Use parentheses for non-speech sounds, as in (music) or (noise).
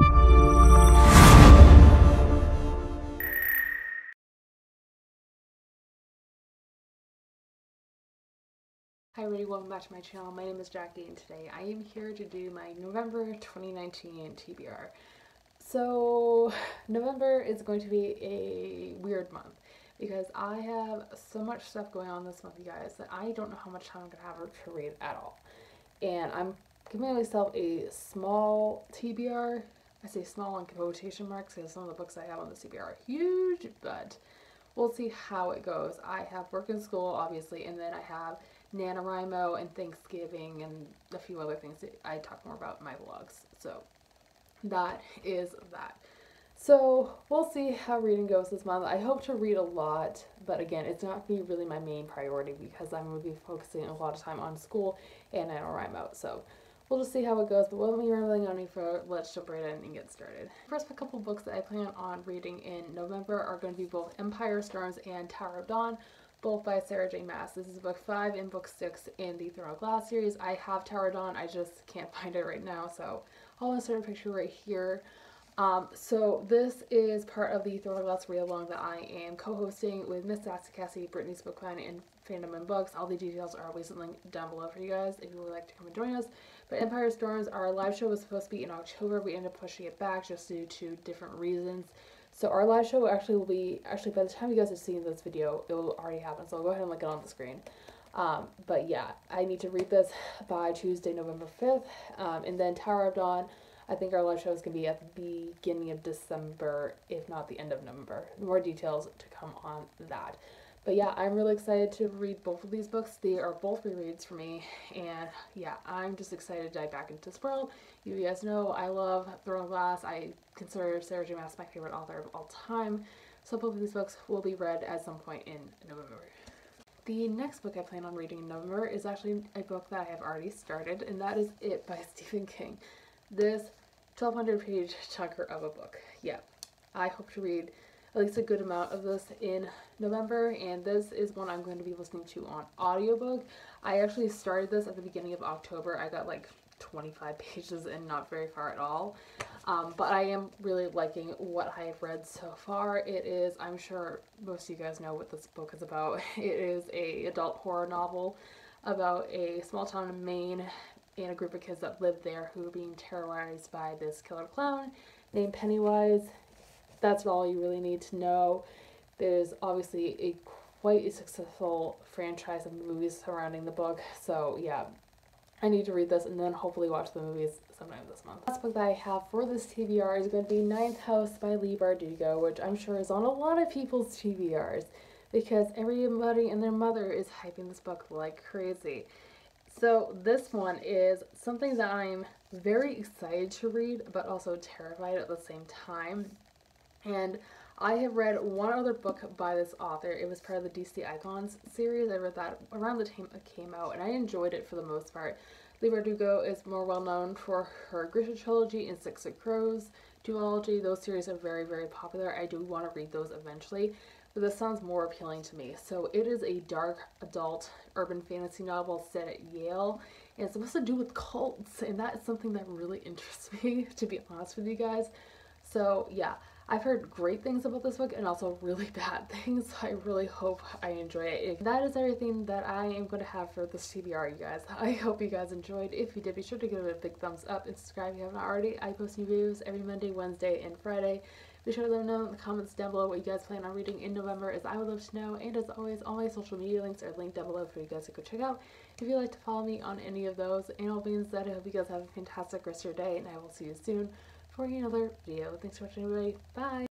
Hi everybody, welcome back to my channel. My name is Jackie and today I am here to do my November 2019 TBR. So November is going to be a weird month because I have so much stuff going on this month, you guys, that I don't know how much time I'm going to have to read at all. And I'm giving myself a small TBR. I say small in quotation marks because some of the books I have on the TBR are huge, but we'll see how it goes. I have work in school, obviously, and then I have NaNoWriMo and Thanksgiving and a few other things that I talk more about in my vlogs. So that is that. So we'll see how reading goes this month. I hope to read a lot, but again, it's not going to be really my main priority because I'm going to be focusing a lot of time on school and NaNoWriMo. So we'll just see how it goes. But without me rambling on further, let's jump right in and get started. First, a couple books that I plan on reading in November are going to be both Empire Storms and Tower of Dawn both by Sarah J. Maas. This is book five and book six in the Throne of Glass series. I have Tower of Dawn, I just can't (laughs) find it right now, so I'll insert a picture right here. Um, so this is part of the of Glass read along that I am co-hosting with Miss Sassy Kassie, Brittini Spookline, and Fandom and Books. All the details are always linked down below for you guys if you would like to come and join us. But Empire Storms, our live show was supposed to be in October. We ended up pushing it back just due to different reasons. So our live show actually will be, actually by the time you guys have seen this video, it will already happen. So I'll go ahead and link it on the screen. Um, but yeah, I need to read this by Tuesday, November 5th. Um, and then Tower of Dawn, I think our live show is going to be at the beginning of December, if not the end of November. More details to come on that. But yeah, I'm really excited to read both of these books. They are both rereads for me. And yeah, I'm just excited to dive back into this world. You guys know I love Throne of Glass. I consider Sarah J. Maas my favorite author of all time. So both of these books will be read at some point in November. The next book I plan on reading in November is actually a book that I have already started, and that is It by (laughs) Stephen King. This 1200 page chunker of a book. Yeah, I hope to read at least a good amount of this in November and this is one I'm going to be listening to on audiobook. I actually started this at the beginning of October. I got like 25 (laughs) pages and not very far at all. Um, but I am really liking what I have read so far. It is, I'm sure most of you guys know what this book is about. (laughs) It is a adult horror novel about a small town in Maine and a group of kids that live there who are being terrorized by this killer clown named Pennywise that's all you really need to know. There's obviously a quite a successful franchise of movies surrounding the book, so yeah, I need to read this and then hopefully watch the movies sometime this month. The last book that I have for this TBR is going to be Ninth House by Leigh Bardugo, which I'm sure is on a lot of people's TBRs because everybody and their mother is hyping this book like crazy. So this one is something that I'm very excited to read but also terrified at the same time and I have read one other book by this author. It was part of the DC Icons series. I read that around the time it came out, and I enjoyed it for the most part. Leigh Bardugo is more well known for her Grisha trilogy and Six of Crows duology. Those series are very, very popular. I do want to read those eventually, but this sounds more appealing to me. So it is a dark adult urban fantasy novel set at Yale, and it's supposed to do with cults, and that is something that really (laughs) interests me, to be honest with you guys. So yeah, I've heard great things about this book and also (laughs) really bad things, so I really hope I enjoy it. That is everything that I am going to have for this TBR, you guys. (laughs) I hope you guys enjoyed. If you did, be sure to give it a big thumbs up and subscribe if you haven't already. I post new videos every Monday, Wednesday, and Friday. Be sure to let me know in the comments down below what you guys plan on reading in November as I would love to know. And as always, all my social media links are linked down below for you guys to go check out if you'd like to follow me on any of those. And all being said, I hope you guys have a fantastic rest of your day and I will see you soon for another video. Thanks for watching everybody. Bye!